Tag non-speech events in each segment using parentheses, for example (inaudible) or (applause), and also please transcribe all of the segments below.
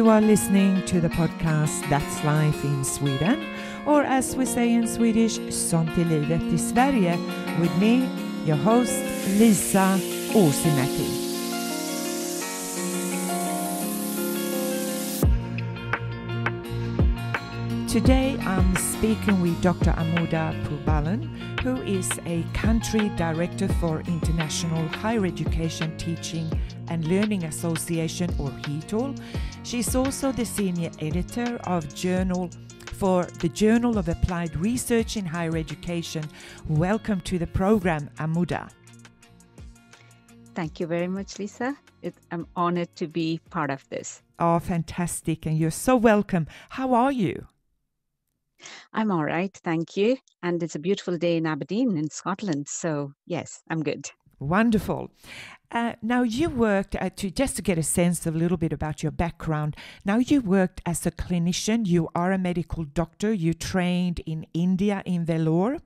You are listening to the podcast That's Life in Sweden, or as we say in Swedish, Sånt livet i Sverige, with me, your host, Lisa Uusimäki. Today I'm speaking with Dr. Amudha Poobalan, who is a country director for International Higher Education Teaching and Learning Association or HETL. She's also the senior editor of journal for the Journal of Applied Research in Higher Education. Welcome to the program, Amudha. Thank you very much, Lisa. It, I'm honored to be part of this. Oh, fantastic. And you're so welcome. How are you? I'm all right, thank you. And it's a beautiful day in Aberdeen, in Scotland. So, yes, I'm good. Wonderful. Uh, now you worked uh, to just to get a sense of a little bit about your background. Now you worked as a clinician. You are a medical doctor. You trained in India in Vellore.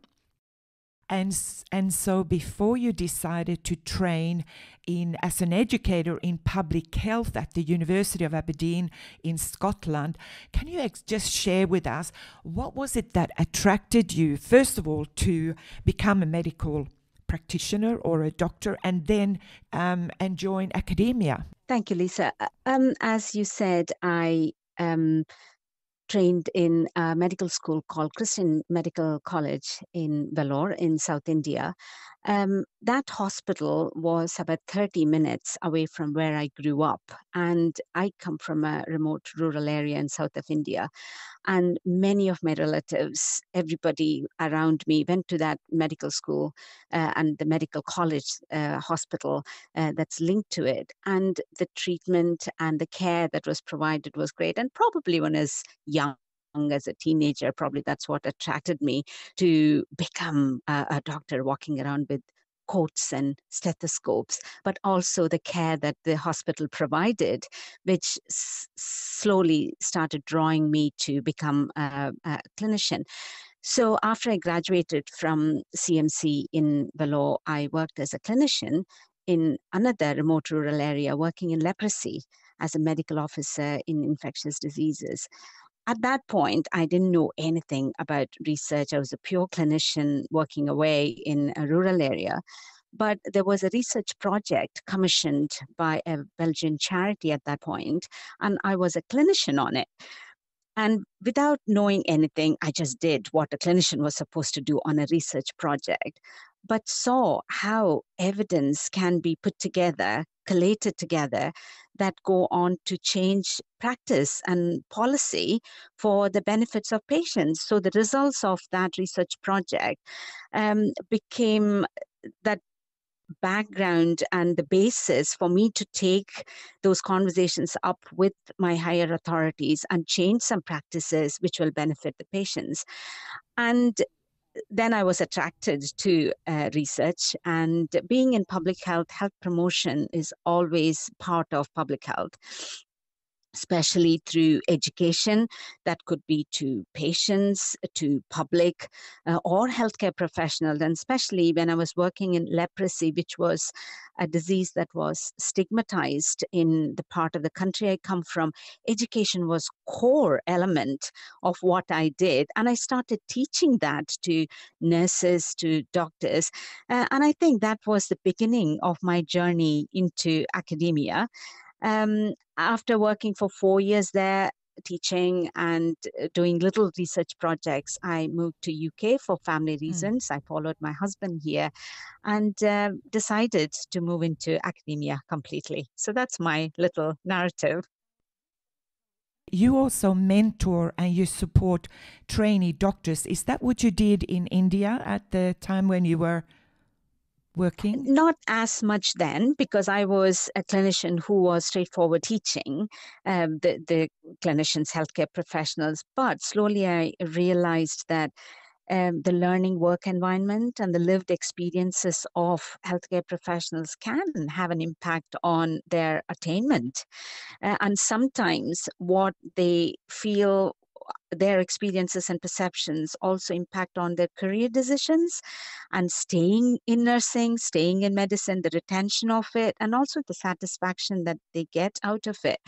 And, and so before you decided to train in as an educator in public health at the University of Aberdeen in Scotland, can you ex- just share with us what was it that attracted you first of all to become a medical practitioner or a doctor and then um, and join academia? Thank you, Lisa. Uh, um, as you said, I um, trained in a medical school called Christian Medical College in Vellore in South India. Um, that hospital was about 30 minutes away from where I grew up. And I come from a remote rural area in south of India. And many of my relatives, everybody around me, went to that medical school uh, and the medical college uh, hospital uh, that's linked to it. And the treatment and the care that was provided was great. And probably when I was young, as a teenager, probably that's what attracted me to become a, a doctor, walking around with coats and stethoscopes, but also the care that the hospital provided, which s- slowly started drawing me to become a, a, clinician. So after I graduated from CMC in Vellore, I worked as a clinician in another remote rural area working in leprosy as a medical officer in infectious diseases at that point, I didn't know anything about research. I was a pure clinician working away in a rural area. But there was a research project commissioned by a Belgian charity at that point, and I was a clinician on it. And without knowing anything, I just did what a clinician was supposed to do on a research project, but saw how evidence can be put together, collated together, that go on to change practice and policy for the benefits of patients. So the results of that research project um, became that background and the basis for me to take those conversations up with my higher authorities and change some practices which will benefit the patients. And then I was attracted to uh, research, and being in public health, health promotion is always part of public health especially through education that could be to patients, to public, uh, or healthcare professionals. And especially when I was working in leprosy, which was a disease that was stigmatized in the part of the country I come from, education was core element of what I did. And I started teaching that to nurses, to doctors. Uh, and I think that was the beginning of my journey into academia. Um, after working for four years there, teaching and uh, doing little research projects, I moved to UK for family hmm. reasons. Mm. I followed my husband here, and uh, decided to move into academia completely. So that's my little narrative. You also mentor and you support trainee doctors. Is that what you did in India at the time when you were working? Not as much then, because I was a clinician who was straightforward teaching um, the, the clinicians, healthcare professionals. But slowly I realized that um, the learning work environment and the lived experiences of healthcare professionals can have an impact on their attainment. Uh, and sometimes what they feel their experiences and perceptions also impact on their career decisions and staying in nursing, staying in medicine, the retention of it, and also the satisfaction that they get out of it.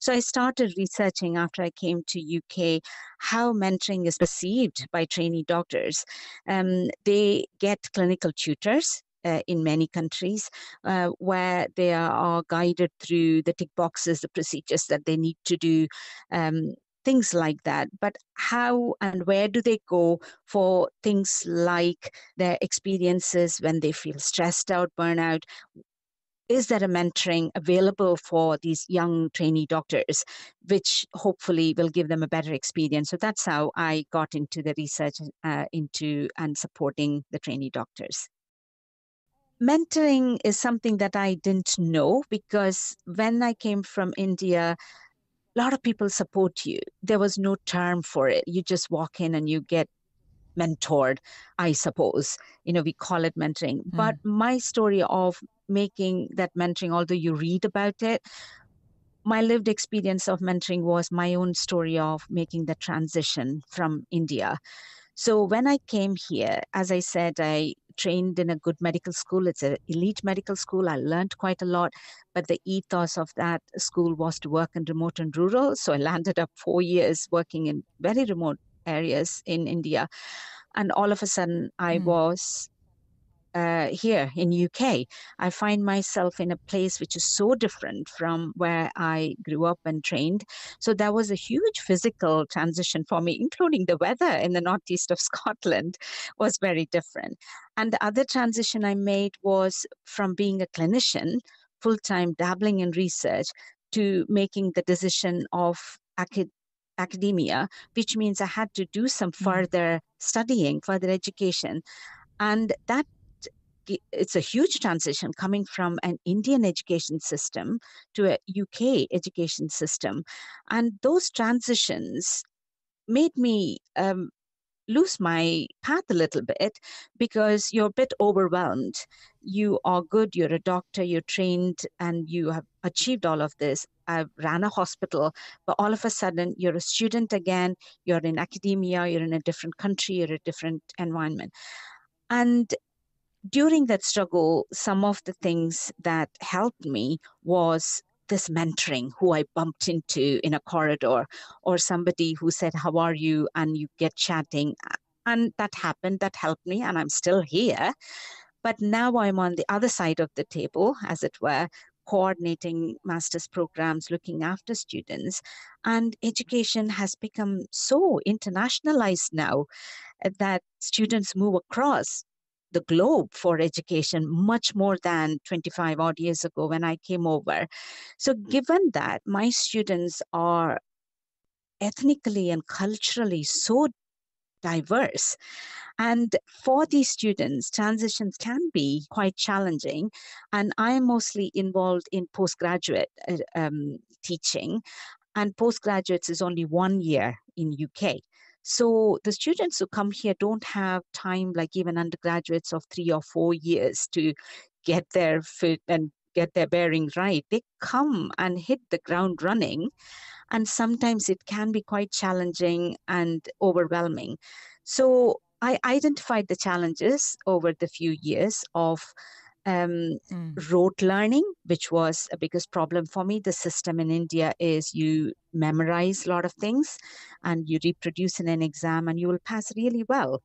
So I started researching after I came to UK how mentoring is perceived by trainee doctors. Um, they get clinical tutors uh, in many countries uh, where they are guided through the tick boxes, the procedures that they need to do, um, things like that. But how and where do they go for things like their experiences when they feel stressed out, burnout? Is there a mentoring available for these young trainee doctors, which hopefully will give them a better experience? So that's how I got into the research uh, into and supporting the trainee doctors mentoring is something that I didn't know because when I came from India, a lot of people support you. There was no term for it. You just walk in and you get mentored, I suppose. You know, we call it mentoring. Mm. But my story of making that mentoring, although you read about it, my lived experience of mentoring was my own story of making the transition from India. So when I came here, as I said, I trained in a good medical school. It's an elite medical school. I learned quite a lot, but the ethos of that school was to work in remote and rural. So I (laughs) landed up four years working in very remote areas in India. And all of a sudden, I mm. was uh, here in UK. I find myself in a place which is so different from where I grew up and trained. So that was a huge physical transition for me, including the weather in the northeast of (laughs) Scotland was very different. And the other transition I made was from being a clinician, full time dabbling in research, to making the decision of acad- academia, which means I had to do some mm. further studying, further education. And that it's a huge transition coming from an Indian education system to a UK education system. And those transitions made me um, lose my path a little bit because you're a bit overwhelmed. You are good, you're a doctor, you're trained, and you have achieved all of this. I ran a hospital, but all of a sudden you're a student again, you're in academia, you're in a different country, you're a different environment. And during that struggle, some of the things that helped me was this mentoring who I bumped into in a corridor or somebody who said, How are you? And you get chatting. And that happened, that helped me, and I'm still here. But now I'm on the other side of the table, as it were, coordinating master's programs, looking after students. And education has become so internationalized now that students move across the globe for education much more than 25 odd years ago when I came over. So, given that my students are ethnically and culturally so diverse. And for these students, transitions can be quite challenging. And I'm mostly involved in postgraduate uh, um, teaching. And postgraduates is only one year in UK. So the students who come here don't have time, like even undergraduates of three or four years, to get their fit and get their bearing right. They come and hit the ground running. And sometimes it can be quite challenging and overwhelming. So I identified the challenges over the few years of um, mm. rote learning, which was a biggest problem for me. The system in India is you memorize a lot of things and you reproduce in an exam and you will pass really well.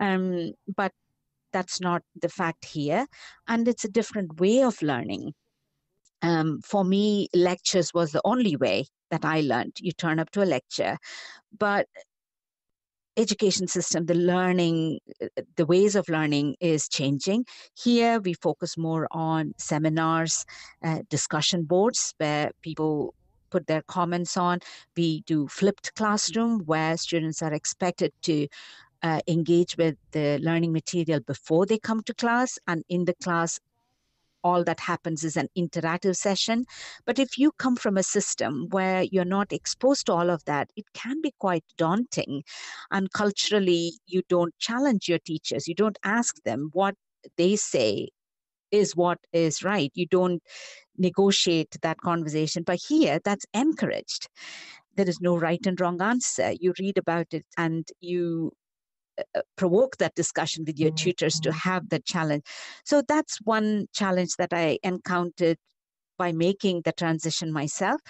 Um, but that's not the fact here. And it's a different way of learning. Um, for me, lectures was the only way that I learned. You turn up to a lecture. But education system, the learning, the ways of learning is changing. Here, we focus more on seminars, uh, discussion boards where people put their comments on. We do flipped classroom where students are expected to uh, engage with the learning material before they come to class and in the class all that happens is an interactive session. But if you come from a system where you're not exposed to all of that, it can be quite daunting. And culturally, you don't challenge your teachers, you don't ask them what they say is what is right. You don't negotiate that conversation. But here, that's encouraged there is no right and wrong answer. You read about it and you provoke that discussion with your tutors to Mm-hmm. have that challenge. So that's one challenge that I encountered by making the transition myself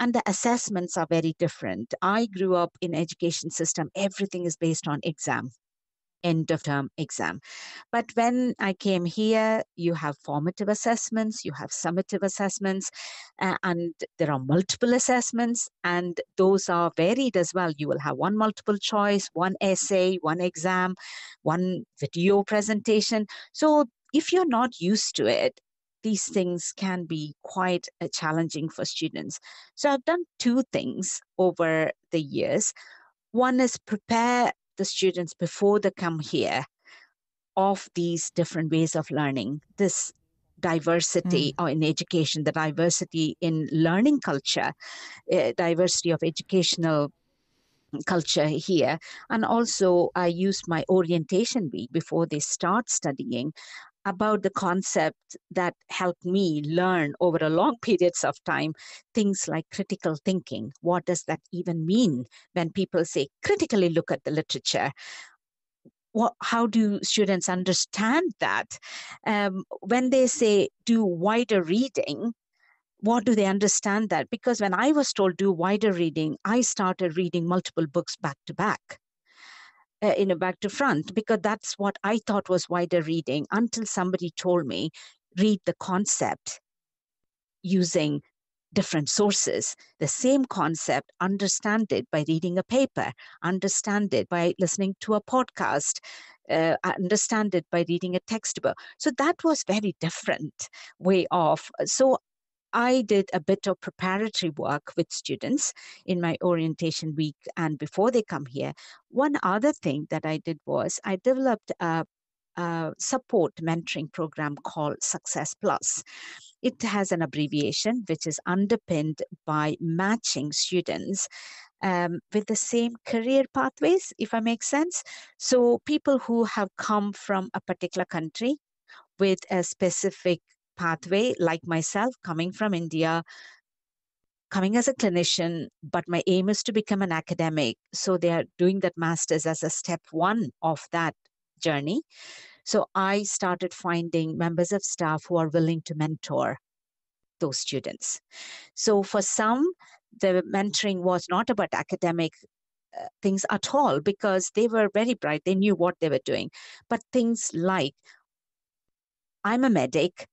and the assessments are very different i grew up in education system everything is based on exam end of term exam but when i came here you have formative assessments you have summative assessments uh, and there are multiple assessments and those are varied as well you will have one multiple choice one essay one exam one video presentation so if you're not used to it these things can be quite uh, challenging for students. So I've done two things over the years. One is prepare the students before they come here of these different ways of learning. This diversity or in education, the diversity in learning culture, uh, diversity of educational culture here. And also i use my orientation week before they start studying about the concept that helped me learn over a long periods of time things like critical thinking. What does that even mean when people say critically look at the literature? What, how do students understand that? Um, when they say do wider reading what do they understand that? Because when i was told do wider reading i started reading multiple books back to back uh, you know back to front because that's what i thought was wider reading until somebody told me read the concept using different sources. The same concept understand it by reading a paper understand it by listening to a podcast uh, understand it by reading a textbook. So that was very different way of so I did a bit of preparatory work with students in my orientation week and before they come here. One other thing that I did was I developed a, a support mentoring program called Success Plus. It has an abbreviation which is underpinned by matching students um, with the same career pathways, if I make sense. So, people who have come from a particular country with a specific pathway, like myself, coming from India, coming as a clinician, but my aim is to become an academic. So they are doing that master's as a step one of that journey. So I started finding members of staff who are willing to mentor those students. So for some, the mentoring was not about academic uh, things at all because they were very bright, they knew what they were doing. But things like, I'm a medic,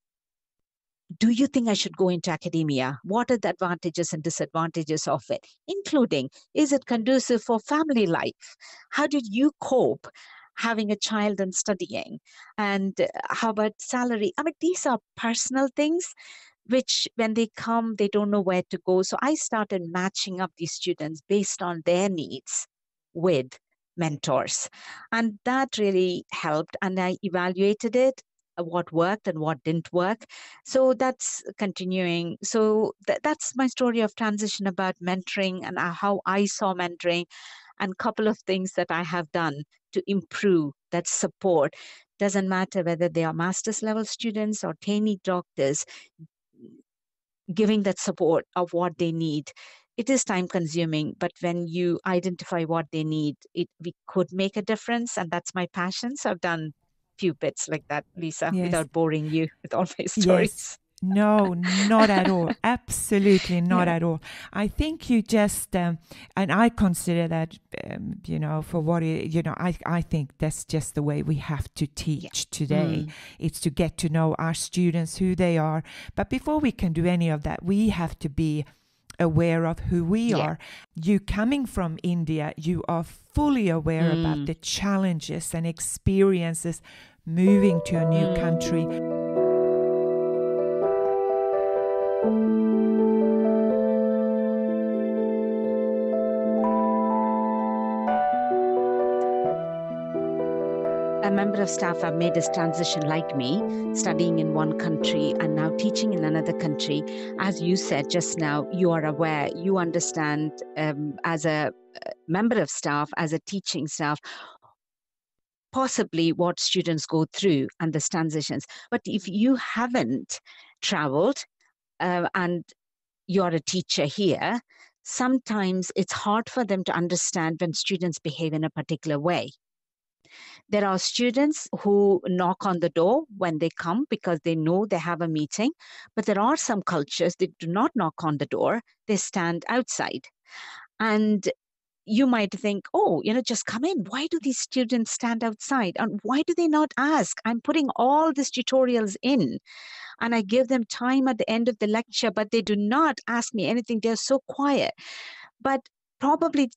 do you think I should go into academia? What are the advantages and disadvantages of it? Including, is it conducive for family life? How did you cope having a child and studying? And uh, how about salary? I mean, these are personal things which when they come, they don't know where to go. So I started matching up these students based on their needs with mentors. And that really helped. And I evaluated it what worked and what didn't work. So that's continuing. So th- that's my story of transition about mentoring and uh, how I saw mentoring and a couple of things that I have done to improve that support. Doesn't matter whether they are master's level students or trainee doctors, giving that support of what they need. It is time consuming, but when you identify what they need, it we could make a difference, and that's my passion. So I've done few bits like that, Lisa, Yes. without boring you with all my stories. Yes. No, not at all. (laughs) Absolutely not Yeah. at all. I think you just, um, and I consider that, um, you know, for what it, you know, I, I think that's just the way we have to teach today. Mm. It's to get to know our students, who they are. But before we can do any of that, we have to be aware of who we Yeah. are. You coming from India, you are fully aware about Mm. the challenges and experiences moving to a new country. Member of staff have made this transition like me, studying in one country and now teaching in another country. As you said just now, you are aware, you understand um, as a uh, member of staff, as a teaching staff, possibly what students go through and the transitions. But if you haven't traveled uh, and you're a teacher here, sometimes it's hard for them to understand when students behave in a particular way. There are students who knock on the door when they come because they know they have a meeting, but there are some cultures that do not knock on the door, they stand outside. And you might think, oh, you know, just come in. Why do these students stand outside? And why do they not ask? I'm putting all these tutorials in and I give them time at the end of the lecture, but they do not ask me anything. They're so quiet. But probably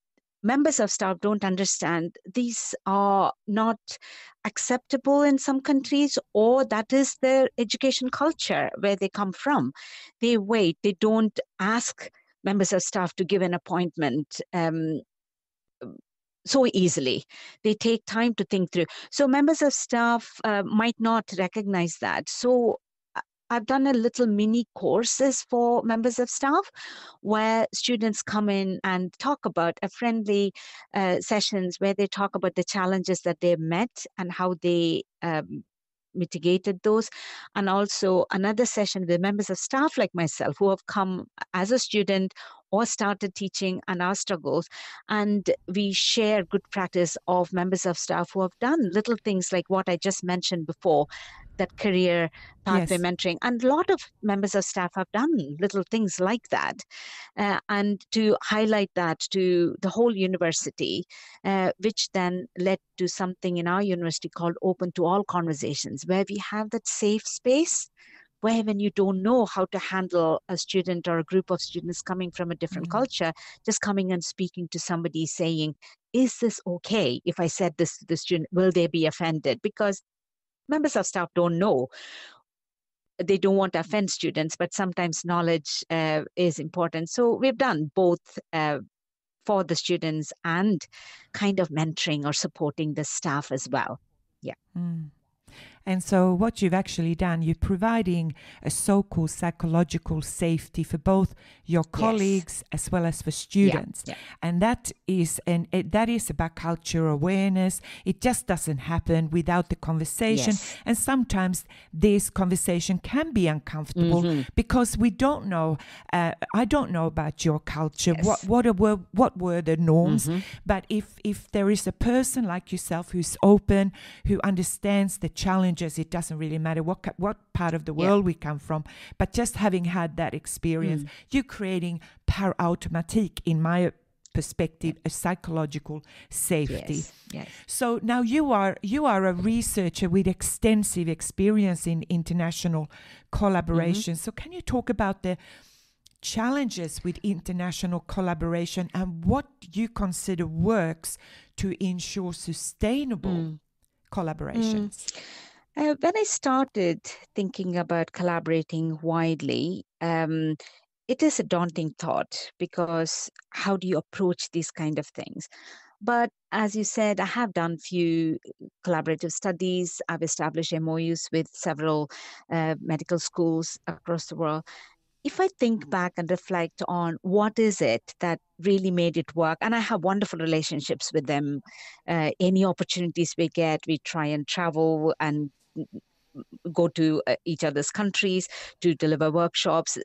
members of staff don't understand these are not acceptable in some countries or that is their education culture where they come from they wait they don't ask members of staff to give an appointment um, so easily. They take time to think through. So members of staff uh, might not recognize that. So I've done a little mini courses for members of staff where students come in and talk about a friendly uh, sessions where they talk about the challenges that they've met and how they um, mitigated those. And also another session with members of staff like myself who have come as a student or started teaching and our struggles. And we share good practice of members of staff who have done little things like what I just mentioned before that career pathway yes. mentoring. And a lot of members of staff have done little things like that. Uh, and to highlight that to the whole university, uh, which then led to something in our university called Open to All Conversations, where we have that safe space where when you don't know how to handle a student or a group of students coming from a different mm-hmm. culture just coming and speaking to somebody saying is this okay if i said this to the student? Will they be offended? Because members of staff don't know. They don't want to offend students but sometimes knowledge uh, is important. So we've done both uh, for the students and kind of mentoring or supporting the staff as well. Yeah. Mm. And so, what you've actually done, you're providing a so called psychological safety for both your colleagues yes. as well as for students. Yeah, yeah. And that is, and it, that is about culture awareness. It just doesn't happen without the conversation. Yes. And sometimes this conversation can be uncomfortable mm-hmm. because we don't know. Uh, I don't know about your culture. Yes. What what were what were the norms? Mm-hmm. But if if there is a person like yourself who's open, who understands the challenge challenges. It doesn't really matter what what part of the world yeah. we come from, but just having had that experience, mm. you're creating par automatique in my perspective a psychological safety yes, yes. so now you are you are a researcher with extensive experience in international collaboration mm-hmm. so can you talk about the challenges with international collaboration and what you consider works to ensure sustainable mm. collaborations mm. Uh, when I started thinking about collaborating widely, um, it is a daunting thought because how do you approach these kind of things? But as you said, I have done few collaborative studies. I've established MOUs with several uh, medical schools across the world. If I think back and reflect on what is it that really made it work, and I have wonderful relationships with them. Uh, any opportunities we get, we try and travel and go to uh, each other's countries to deliver workshops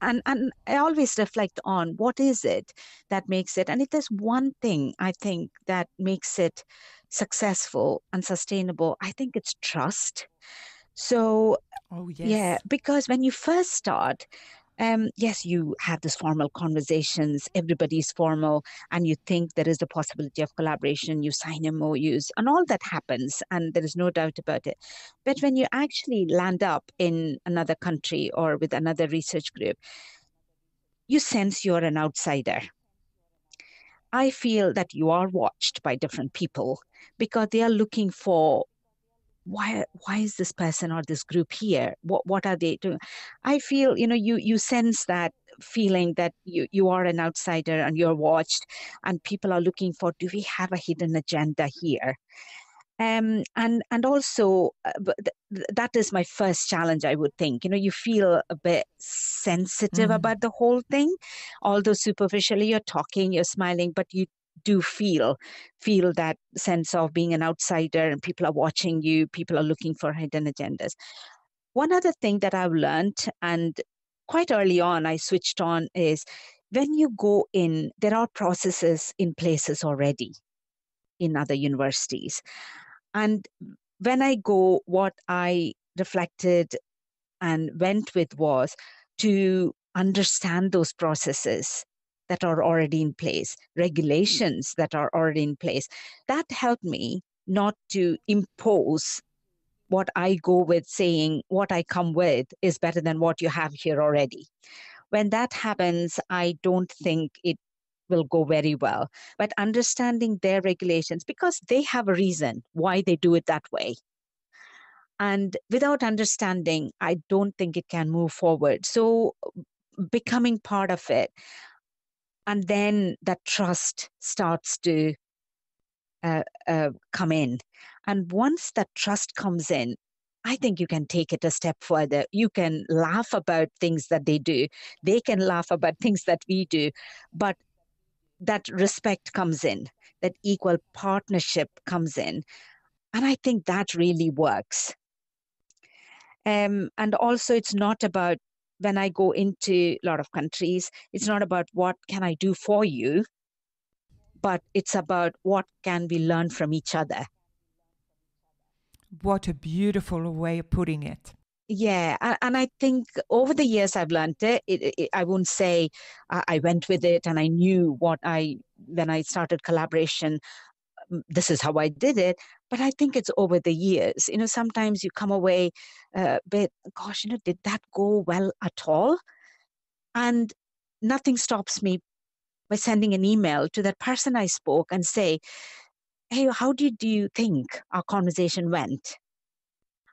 and and i always reflect on what is it that makes it and if there's one thing i think that makes it successful and sustainable i think it's trust so oh yes yeah because when you first start um, yes, you have these formal conversations, everybody's formal, and you think there is a possibility of collaboration, you sign MOUs, and all that happens, and there is no doubt about it. But when you actually land up in another country or with another research group, you sense you're an outsider. I feel that you are watched by different people because they are looking for why why is this person or this group here? What what are they doing? I feel you know you you sense that feeling that you you are an outsider and you're watched and people are looking for do we have a hidden agenda here? Um, and and also uh, th- that is my first challenge i would think. You know you feel a bit sensitive mm. about the whole thing although superficially you're talking you're smiling but you do feel feel that sense of being an outsider and people are watching you people are looking for hidden agendas one other thing that i've learned and quite early on i switched on is when you go in, there are processes in places already in other universities. And when I go, what I reflected and went with was to understand those processes that are already in place, regulations that are already in place. That helped me not to impose what I go with saying what I come with is better than what you have here already. When that happens, I don't think it will go very well. But understanding their regulations, because they have a reason why they do it that way. And without understanding, I don't think it can move forward. So, becoming part of it, and then that trust starts to uh, uh, come in. And once that trust comes in, I think you can take it a step further. You can laugh about things that they do. They can laugh about things that we do. But that respect comes in, that equal partnership comes in. And I think that really works. Um, and also, it's not about when I go into a lot of countries, it's not about what can I do for you, but it's about what can we learn from each other. What a beautiful way of putting it. Yeah, and, I think over the years I've learned it. it, it I won't say I, went with it and I knew what I when I started collaboration. Um, this is how I did it, but I think it's over the years. You know, sometimes you come away uh, bit, gosh, you know, did that go well at all? And nothing stops me by sending an email to that person I spoke and say, hey, how did you think our conversation went?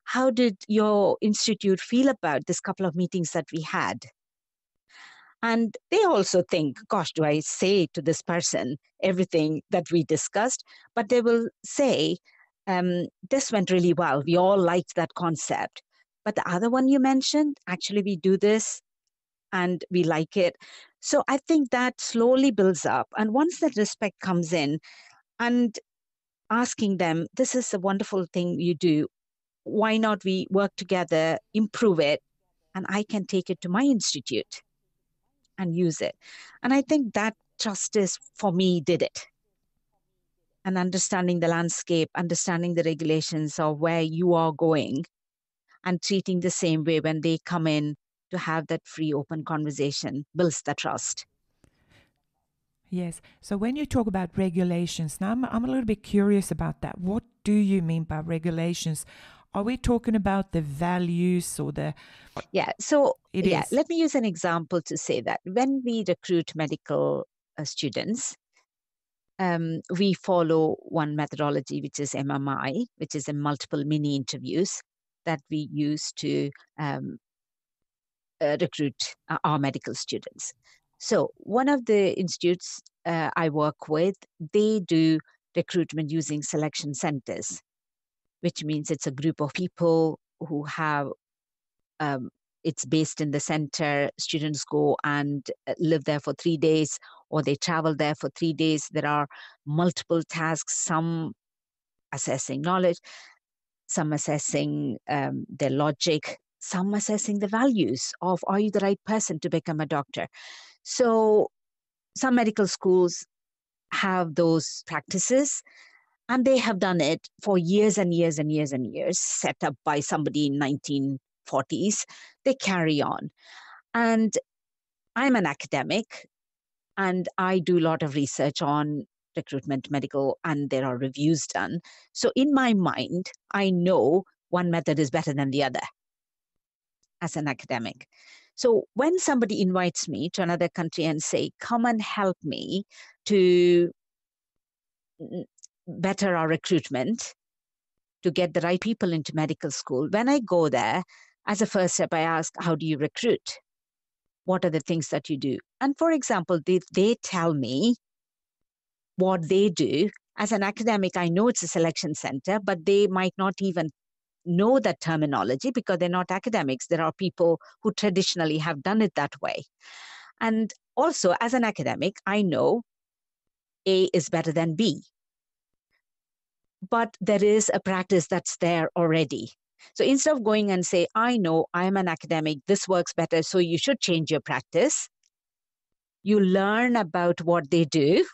How did your institute feel about this couple of meetings that we had? And they also think, gosh, do I say to this person everything that we discussed? But they will say, um, this went really well. We all liked that concept. But the other one you mentioned, actually, we do this and we like it. So I think that slowly builds up. And once that respect comes in, and asking them, this is a wonderful thing you do. Why not we work together, improve it, and I can take it to my institute and use it. And I think that justice for me did it. And understanding the landscape, understanding the regulations of where you are going, and treating the same way when they come in to have that free, open conversation builds the trust. Yes. So when you talk about regulations, now I'm, I'm a little bit curious about that. What do you mean by regulations? Are we talking about the values or the. Yeah. So, yeah, let me use an example to say that when we recruit medical uh, students, um, we follow one methodology, which is MMI, which is a multiple mini interviews that we use to um, uh, recruit uh, our medical students. So, one of the institutes uh, I work with, they do recruitment using selection centers, which means it's a group of people who have um, it's based in the center. Students go and uh, live there for three days, or they travel there for three days. There are multiple tasks, some assessing knowledge, some assessing um, their logic, some assessing the values of are you the right person to become a doctor. So some medical schools have those practices and they have done it for years and years and years and years, set up by somebody in 1940s. They carry on. And I'm an academic and I do a lot of research on recruitment medical and there are reviews done. So in my mind, I know one method is better than the other as an academic. So when somebody invites me to another country and say, come and help me to better our recruitment, to get the right people into medical school, when I go there, as a first step, I ask, how do you recruit? What are the things that you do? And for example, they, they tell me what they do. As an academic, I know it's a selection center, but they might not even know that terminology because they're not academics. There are people who traditionally have done it that way. And also, as an academic, I know A is better than B. But there is a practice that's there already. So instead of going and say, I know I'm an academic, this works better, so you should change your practice, you learn about what they do,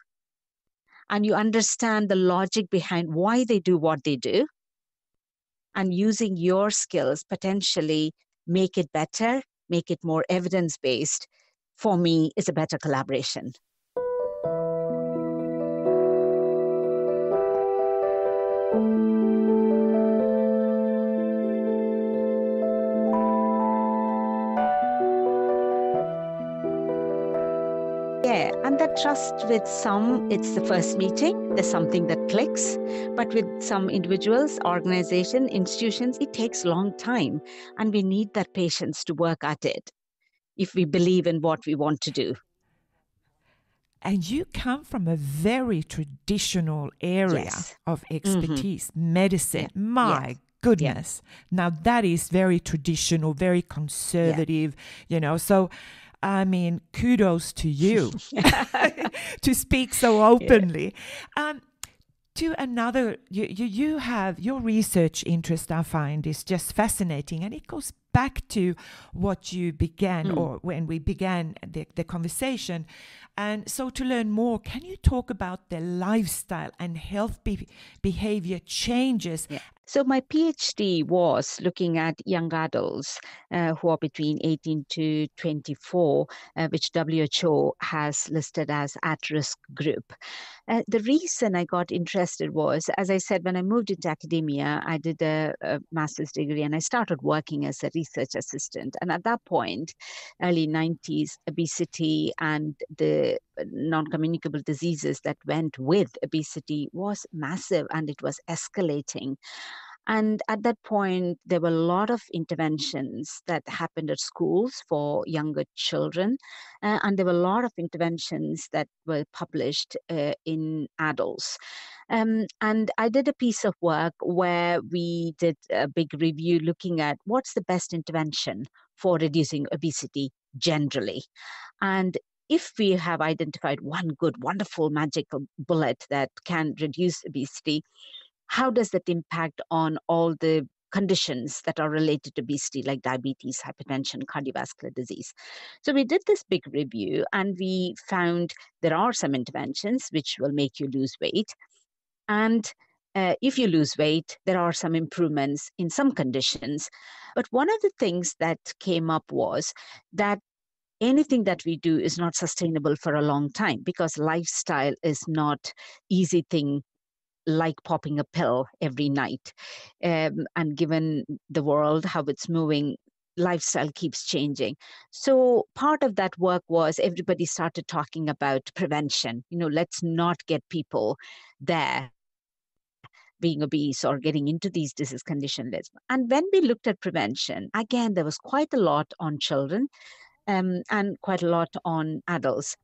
and you understand the logic behind why they do what they do. And using your skills, potentially make it better, make it more evidence based, for me, is a better collaboration. And that trust with some, it's the first meeting, there's something that clicks. But with some individuals, organization, institutions, it takes long time. And we need that patience to work at it if we believe in what we want to do. And you come from a very traditional area Yes. of mm-hmm. expertise, medicine. Yeah. My Yes. goodness. Now that is very traditional, very conservative, you know. So I mean, kudos to (laughs) you (laughs) to speak so openly. Um, to another, you, you, you have your research interest, I find, is just fascinating. And it goes back to what you began or when we began the, the conversation. And so, to learn more, can you talk about the lifestyle and health be- behavior changes? Yeah. So my PhD was looking at young adults uh, who are between 18 to 24, uh, which WHO has listed as at-risk group. Uh, the reason I got interested was, as I said, when I moved into academia, I did a, a master's degree and I started working as a research assistant. And at that point, early 90s, obesity and the non-communicable diseases that went with obesity was massive and it was escalating. And at that point, there were a lot of interventions that happened at schools for younger children. uh, and there were a lot of interventions that were published uh, in adults. Um, and I did a piece of work where we did a big review looking at what's the best intervention for reducing obesity generally. And if we have identified one good, wonderful, magical bullet that can reduce obesity, how does that impact on all the conditions that are related to obesity, like diabetes, hypertension, cardiovascular disease? So we did this big review and we found there are some interventions which will make you lose weight. And uh, if you lose weight, there are some improvements in some conditions. But one of the things that came up was that anything that we do is not sustainable for a long time because lifestyle is not easy thing like popping a pill every night um, and given the world how it's moving lifestyle keeps changing. So part of that work was everybody started talking about prevention. You know let's not get people there being obese or getting into these disease conditions. And when we looked at prevention again there was quite a lot on children um, and quite a lot on adults.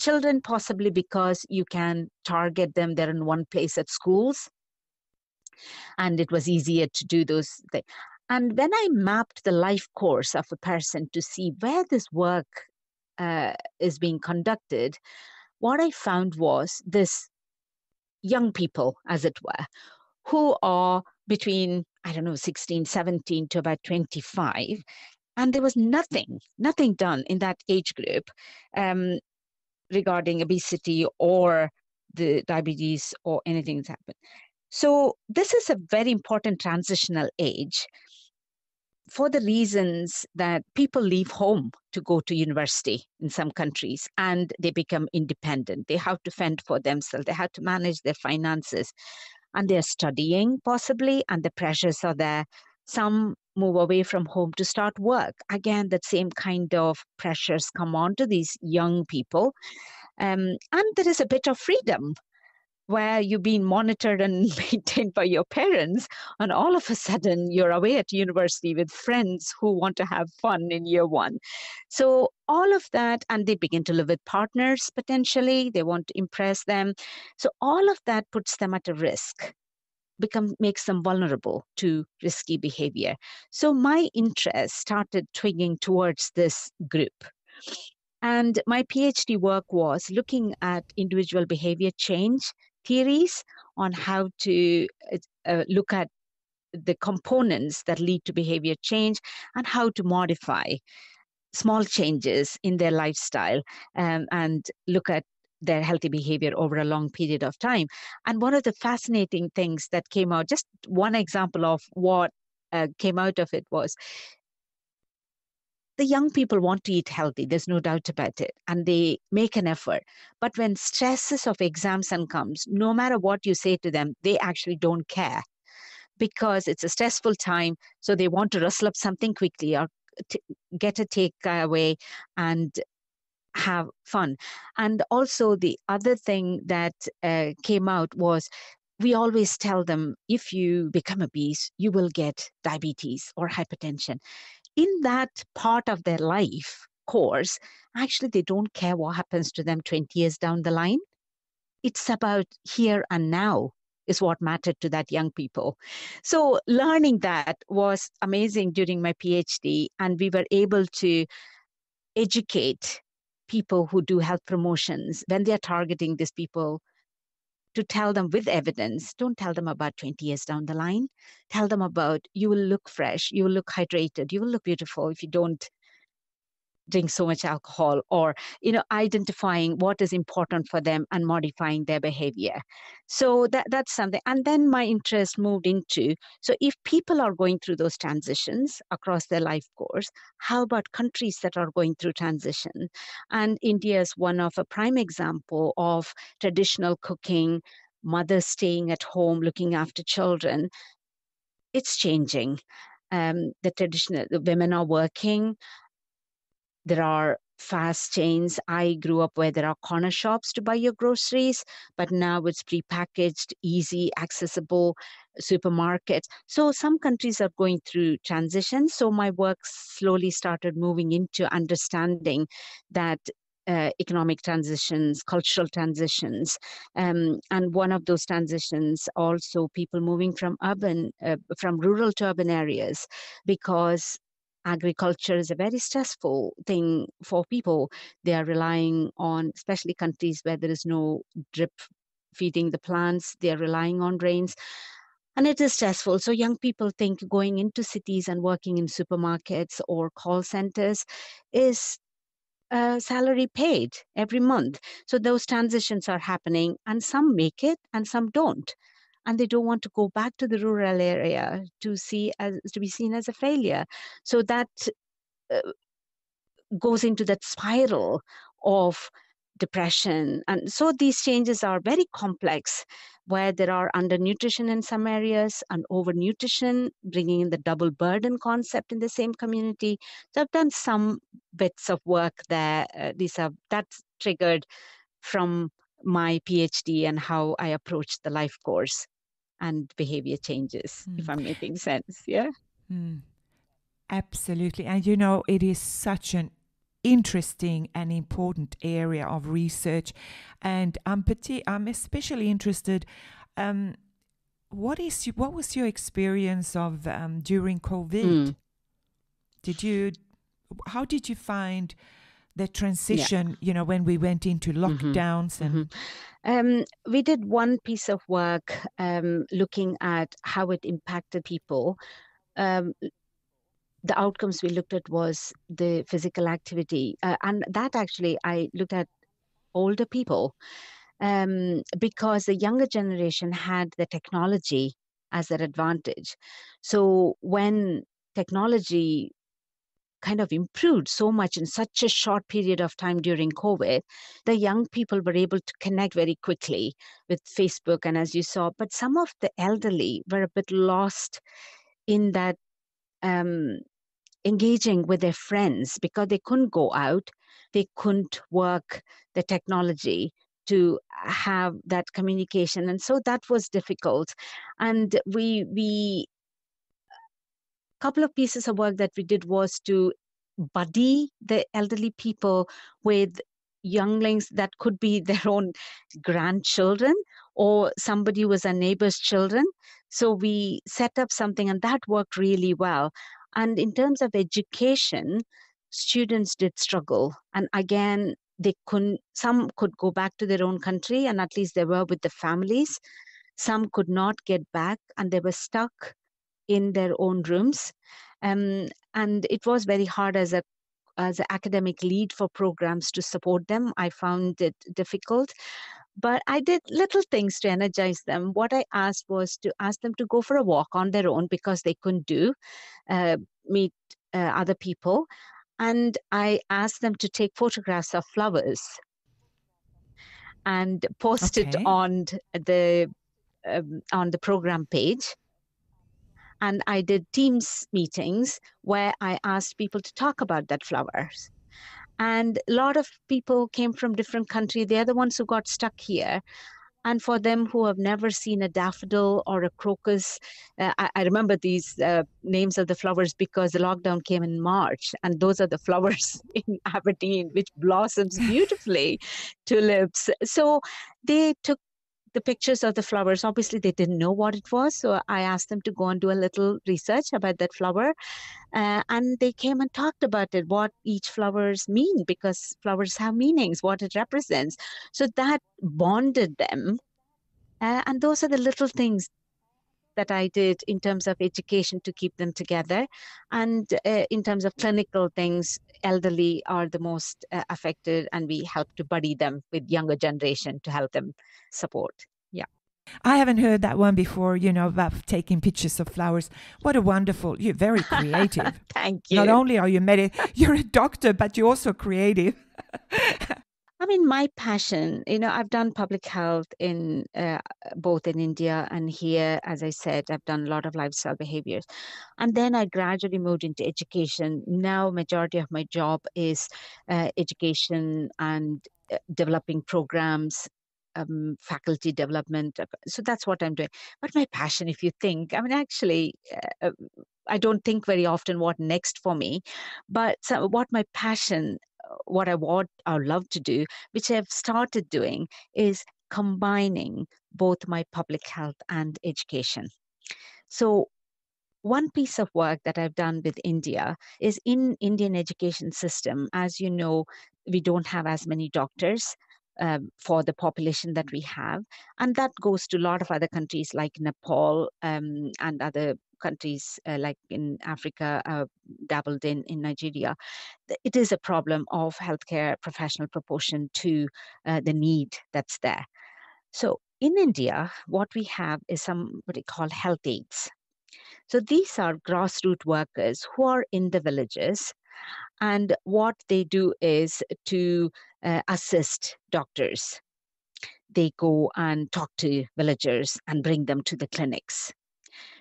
Children, possibly because you can target them, they're in one place at schools, and it was easier to do those things. And when I mapped the life course of a person to see where this work uh, is being conducted, what I found was this young people, as it were, who are between, I don't know, 16, 17 to about 25, and there was nothing, nothing done in that age group um, regarding obesity or the diabetes or anything that's happened. So this is a very important transitional age for the reasons that people leave home to go to university in some countries and they become independent. They have to fend for themselves. They have to manage their finances and they're studying possibly and the pressures are there. Some move away from home to start work. Again, that same kind of pressures come on to these young people. Um, and there is a bit of freedom where you're being monitored and (laughs) maintained by your parents, and all of a sudden you're away at university with friends who want to have fun in year one. So, all of that, and they begin to live with partners potentially, they want to impress them. So, all of that puts them at a risk become makes them vulnerable to risky behavior. So my interest started twigging towards this group. And my phd work was looking at individual behavior change theories on how to uh, look at the components that lead to behavior change and how to modify small changes in their lifestyle um, and look at their healthy behavior over a long period of time. And one of the fascinating things that came out, just one example of what uh, came out of it was the young people want to eat healthy there's no doubt about it and they make an effort but when stresses of exams and comes no matter what you say to them they actually don't care because it's a stressful time so they want to rustle up something quickly or t- get a takeaway and have fun. And also, the other thing that uh, came out was we always tell them if you become obese, you will get diabetes or hypertension. In that part of their life course, actually, they don't care what happens to them 20 years down the line. It's about here and now is what mattered to that young people. So learning that was amazing during my PhD, and we were able to educate people who do health promotions when they're targeting these people to tell them with evidence. Don't tell them about 20 years down the line. Tell them about you will look fresh. You will look hydrated. You will look beautiful if you don't drink so much alcohol or you know identifying what is important for them and modifying their behavior. So that that's something. And then my interest moved into so if people are going through those transitions across their life course how about countries that are going through transition? And india is one of a prime example of traditional cooking mothers staying at home looking after children. It's changing. Um, the traditional the women are working there are fast chains. I grew up where there are corner shops to buy your groceries, but now it's prepackaged, easy, accessible supermarkets. So some countries are going through transitions. So my work slowly started moving into understanding that uh, economic transitions, cultural transitions, um, and one of those transitions also people moving from urban, uh, from rural to urban areas, because agriculture is a very stressful thing for people. They are relying on, especially countries where there is no drip feeding the plants, they are relying on rains. And it is stressful. So, young people think going into cities and working in supermarkets or call centers is uh, salary paid every month. So, those transitions are happening, and some make it and some don't and they don't want to go back to the rural area to see as to be seen as a failure. So that uh, goes into that spiral of depression. And so these changes are very complex where there are undernutrition in some areas and overnutrition bringing in the double burden concept in the same community. So i've done some bits of work there. Uh, these are that's triggered from my PhD and how I approach the life course and behavior changes, mm. if I'm making sense. Yeah. Mm. Absolutely. And you know, it is such an interesting and important area of research. And I'm, petit, I'm especially interested. Um, what is what was your experience of um, during COVID? Mm. Did you how did you find the transition, yeah. you know, when we went into mm-hmm. lockdowns mm-hmm. and um, we did one piece of work um, looking at how it impacted people. Um, the outcomes we looked at was the physical activity, uh, and that actually I looked at older people um, because the younger generation had the technology as their advantage. So when technology kind of improved so much in such a short period of time during COVID, the young people were able to connect very quickly with Facebook. And as you saw, but some of the elderly were a bit lost in that um, engaging with their friends because they couldn't go out, they couldn't work the technology to have that communication and so that was difficult and we we couple of pieces of work that we did was to buddy the elderly people with younglings that could be (laughs) their own grandchildren or somebody was a neighbor's children. So we set up something and that worked really well. And in terms of education, students did struggle. And again, they couldn't, some could go back to their own country and at least they were with the families. Some could not get back and they were stuck in their own rooms. Um, and it was very hard as a as an academic lead for programs to support them. I found it difficult. But I did little things to energize them. What I asked was to ask them to go for a walk on their own because they couldn't do, uh, meet uh, other people. And I asked them to take photographs of flowers and post okay. it on the um, on the program page and I did Teams meetings where I asked people to talk about that flowers. And a lot of people came from different countries. They're the ones who got stuck here. And for them who have never seen a daffodil or a crocus, uh, I, I, remember these uh, names of the flowers because the lockdown came in March, and those are the (laughs) flowers in Aberdeen, which blossoms beautifully, (laughs) tulips. So they took the pictures of the flowers. Obviously, they didn't know what it was. So I asked them to go and do a little research about that flower. Uh, and they came and talked about it, what each flowers mean, because flowers have meanings, what it represents. So that bonded them. Uh, and those are the little things that I did in terms of education to keep them together. And uh, in terms of clinical things, elderly are the most uh, affected, and we help to buddy them with younger generation to help them support. Yeah. I haven't heard that one before, you know, about taking pictures of flowers. What a wonderful, you're very creative. (laughs) Thank you. Not only are you med- (laughs) you're a doctor, but you're also creative. (laughs) I mean, my passion, you know, I've done public health in uh, both in India and here. As I said, I've done a lot of lifestyle behaviors. And then I gradually moved into education. Now, majority of my job is uh, education and uh, developing programs um, faculty development. Uh, so that's what I'm doing. But my passion, if you think, I mean, actually, uh, uh I don't think very often what next for me, but so what my passion what I want or love to do, which I've started doing, is combining both my public health and education. So one piece of work that I've done with India is in Indian education system. As you know, we don't have as many doctors um, for the population that we have. And that goes to a lot of other countries like Nepal um, and other countries uh, like in Africa, uh, dabbled in, in Nigeria. It is a problem of healthcare professional proportion to uh, the need that's there. So in India, what we have is some what somebody called health aides. So these are grassroots workers who are in the villages and what they do is to uh, assist doctors. They go and talk to villagers and bring them to the clinics.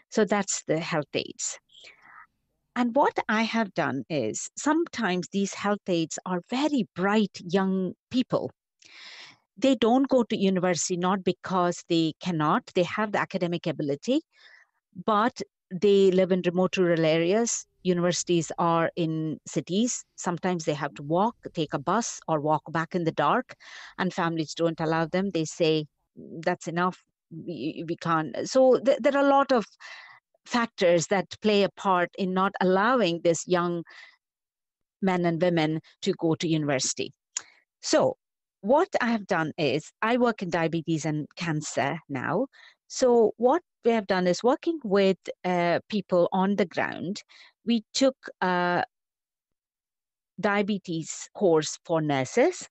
So that's the health aides. And what I have done is sometimes these health aides are very bright young people. They don't go to university not because they cannot, they have the academic ability, but they live in remote rural areas universities are in cities. Sometimes they have to walk, take a bus, or walk back in the dark, and families don't allow them. They say, that's enough, we, we can't. So th- there are a lot of factors that play a part in not allowing this young men and women to go to university. So what I have done is I work in diabetes and cancer now. So what we have done is working with uh, people on the ground we took a diabetes course for nurses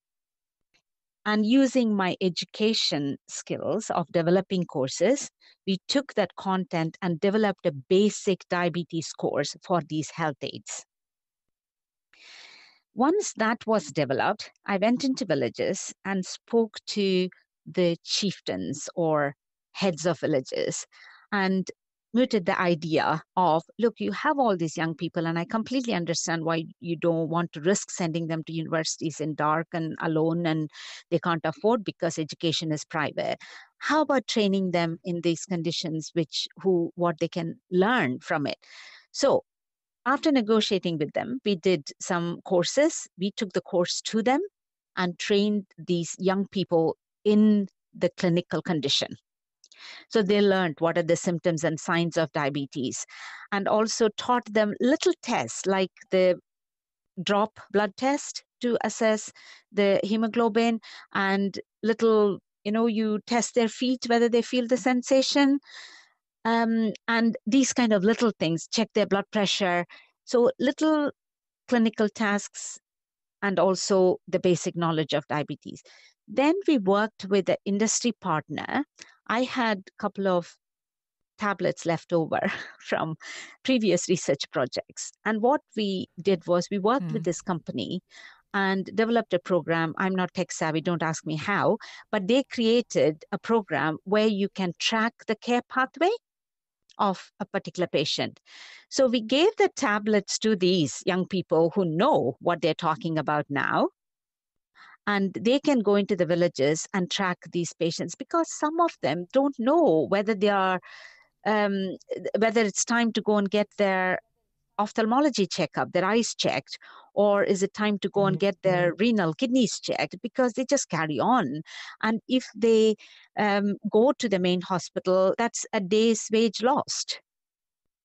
and using my education skills of developing courses, we took that content and developed a basic diabetes course for these health aides. Once that was developed, I went into villages and spoke to the chieftains or heads of villages and mooted the idea of look you have all these young people and i completely understand why you don't want to risk sending them to universities in dark and alone and they can't afford because education is private. How about training them in these conditions which who what they can learn from it? So after negotiating with them we did some courses. We took the course to them and trained these young people in the clinical condition so they learned what are the symptoms and signs of diabetes and also taught them little tests like the drop blood test to assess the hemoglobin and little you know you test their feet whether they feel the sensation um, and these kind of little things check their blood pressure so little clinical tasks, and also the basic knowledge of diabetes. Then we worked with an industry partner. I had a couple of tablets left over (laughs) from previous research projects. And what we did was we worked mm. with this company and developed a program. I'm not tech savvy, don't ask me how, but they created a program where you can track the care pathway of a particular patient. So we gave the tablets to these young people who know what they're talking about now. And they can go into the villages and track these patients because some of them don't know whether they are, um, whether it's time to go and get their ophthalmology checkup, their eyes checked, or is it time to go and get their mm-hmm. renal kidneys checked because they just carry on. And if they um, go to the main hospital that's a day's wage lost.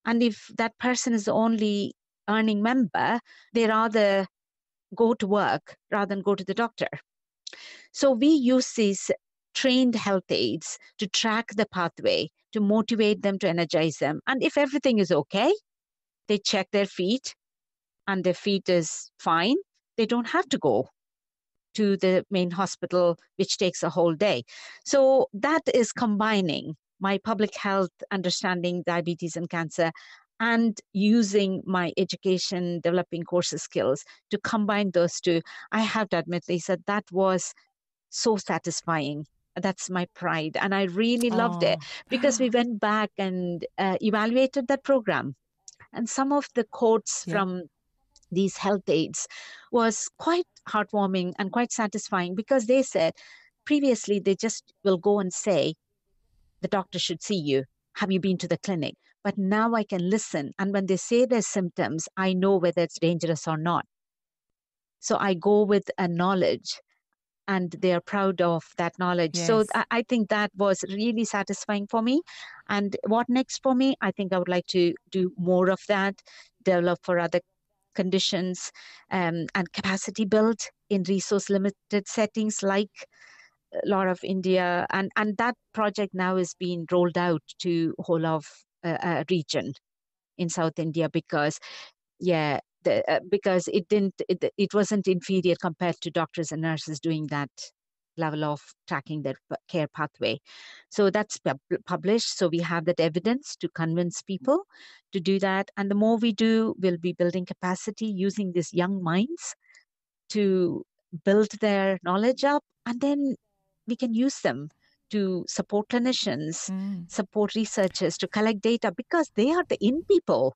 And if that person is the only earning member they rather go to work rather than go to the doctor so we use these trained health aides to track the pathway to motivate them to energize them and if everything is okay they check their feet and their feet is fine, they don't have to go to the main hospital, which takes a whole day. So that is combining my public health understanding diabetes and cancer and using my education developing courses skills to combine those two i have to admit lisa that was so satisfying that's my pride and i really loved it (gasps) because we went back and uh, evaluated that program and some of the quotes yeah. from these health aides was quite heartwarming and quite satisfying because they said previously they just will go and say, the doctor should see you. Have you been to the clinic? But now I can listen. And when they say their symptoms, I know whether it's dangerous or not. So I go with a knowledge and they are proud of that knowledge. Yes. So I, I think that was really satisfying for me. And what next for me? I think I would like to do more of that, develop for other conditions um, and capacity built in resource limited settings like a lot of India. And, and that project now is being rolled out to whole of uh, region in South India because, yeah, the, uh, because it didn't, it, it wasn't inferior compared to doctors and nurses doing that level of tracking their care pathway. So that's published. So we have that evidence to convince people to do that. And the more we do, we'll be building capacity using these young minds to build their knowledge up. And then we can use them to support clinicians, mm. support researchers, to collect data because they are the in people.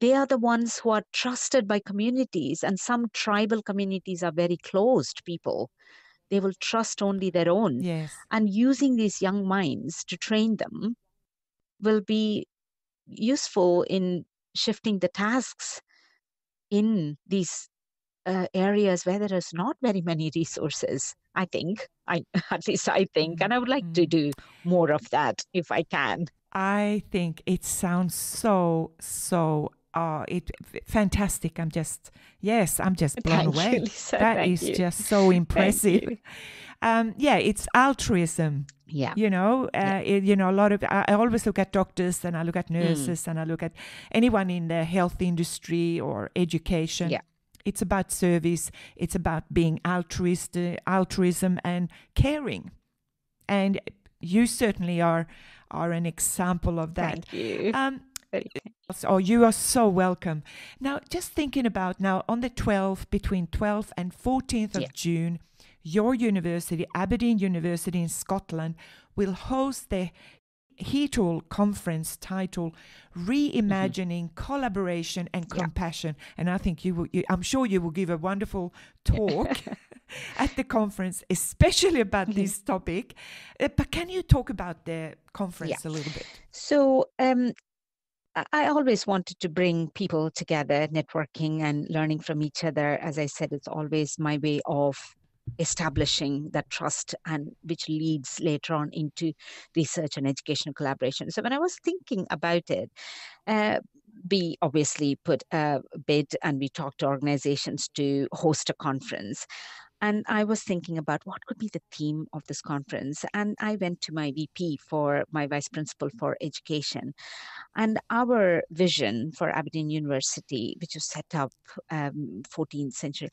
They are the ones who are trusted by communities, and some tribal communities are very closed people they will trust only their own. Yes. And using these young minds to train them will be useful in shifting the tasks in these uh, areas where there is not very many resources. I think, I (laughs) at least I think, and I would like mm-hmm. to do more of that if I can. I think it sounds so so oh, it fantastic. I'm just yes, I'm just blown Thank away. You, Lisa. That is you. just so (laughs) impressive. Um, yeah, it's altruism. Yeah, you know, uh, yeah. It, you know, a lot of I, I, always look at doctors and I look at mm. nurses mm. and I look at anyone in the health industry or education. Yeah. It's about service. It's about being altruist, uh, altruism and caring, and you certainly are are an example of that. Thank you. Um, Oh, you are so welcome. Now, just thinking about now on the 12th, between 12th and 14th of yeah. June, your university, Aberdeen University in Scotland, will host the HETL conference title Reimagining mm-hmm. Collaboration and yeah. Compassion. And I think you will, you, I'm sure you will give a wonderful talk (laughs) at the conference, especially about mm-hmm. this topic. Uh, but can you talk about the conference yeah. a little bit? So, um, I always wanted to bring people together, networking and learning from each other. As I said, it's always my way of establishing that trust and which leads later on into research and educational collaboration so when i was thinking about it uh, we obviously put a bid and we talked to organizations to host a conference and I was thinking about what could be the theme of this conference. And I went to my VP for my vice principal for education. And our vision for Aberdeen University, which was set up um, 14th century,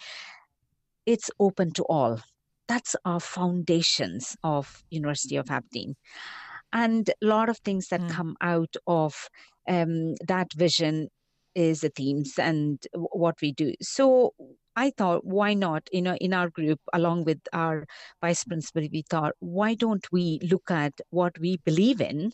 it's open to all. That's our foundations of University of Aberdeen. And a lot of things that mm. come out of um, that vision is the themes and what we do. So I thought, why not? You know, in our group, along with our vice principal, we thought, why don't we look at what we believe in?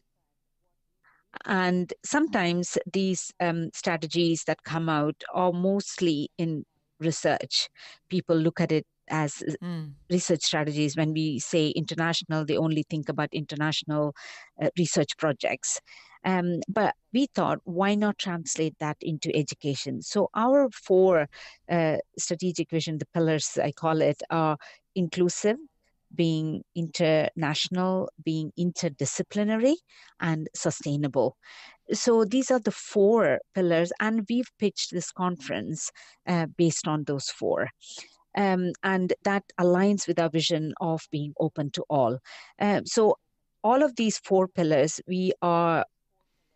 And sometimes these um, strategies that come out are mostly in research. People look at it as mm. research strategies. When we say international, they only think about international uh, research projects. Um, but we thought, why not translate that into education? So our four uh, strategic vision, the pillars I call it, are inclusive, being international, being interdisciplinary, and sustainable. So these are the four pillars, and we've pitched this conference uh, based on those four. Um, and that aligns with our vision of being open to all. Uh, so all of these four pillars, we are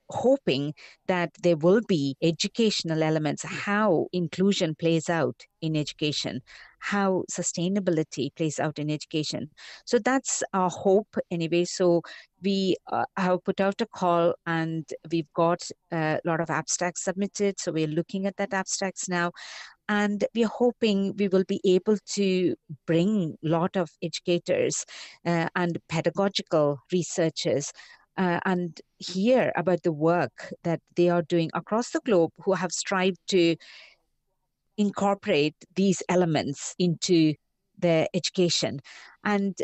hoping that there will be educational elements, how inclusion plays out in education, how sustainability plays out in education. So that's our hope anyway. So we uh, have put out a call and we've got a lot of abstracts submitted. So we're looking at that abstracts now. And we're hoping we will be able to bring a lot of educators uh, and pedagogical researchers uh, and hear about the work that they are doing across the globe who have strived to incorporate these elements into their education. And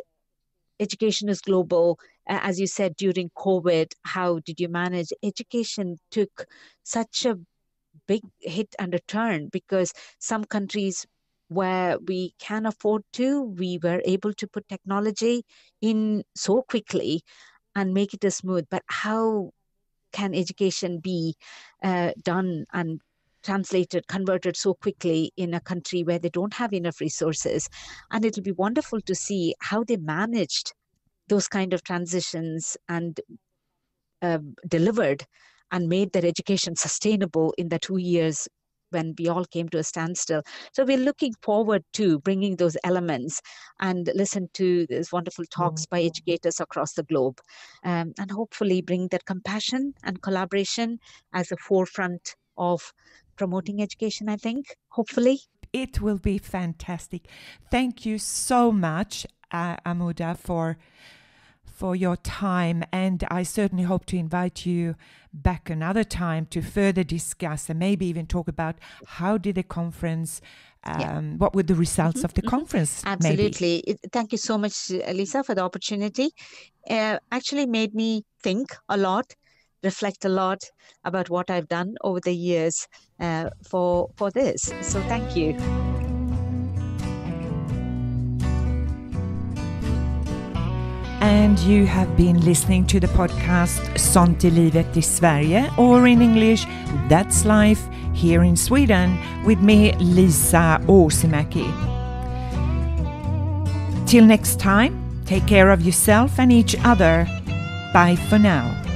education is global. As you said during COVID, how did you manage? Education took such a big hit and a turn because some countries where we can afford to, we were able to put technology in so quickly and make it smooth. But how can education be uh, done and translated, converted so quickly in a country where they don't have enough resources? And it'll be wonderful to see how they managed those kind of transitions and uh, delivered and made their education sustainable in the two years when we all came to a standstill. So we're looking forward to bringing those elements and listen to these wonderful talks by mm-hmm. educators across the globe um, and hopefully bring that compassion and collaboration as a forefront of promoting education, I think, hopefully. It will be fantastic. Thank you so much, uh, Amudha, for for your time, and I certainly hope to invite you back another time to further discuss and maybe even talk about how did the conference. Um, yeah. What were the results mm-hmm, of the mm-hmm. conference? Absolutely. It, thank you so much, Lisa, for the opportunity. Uh, actually, made me think a lot, reflect a lot about what I've done over the years uh, for for this. So, thank you. And you have been listening to the podcast Sånt i livet i Sverige or in English That's Life here in Sweden with me Lisa Åsimäki. Till next time, take care of yourself and each other. Bye for now.